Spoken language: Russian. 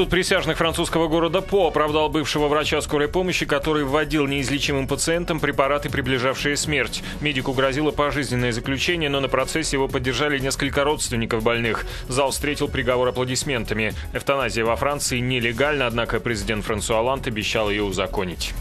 суд присяжных французского города По оправдал бывшего врача скорой помощи, который вводил неизлечимым пациентам препараты, приближавшие смерть. Медику грозило пожизненное заключение, но на процессе его поддержали несколько родственников больных. Зал встретил приговор аплодисментами. Эвтаназия во Франции нелегальна, однако президент Франсуа Ланд обещал ее узаконить.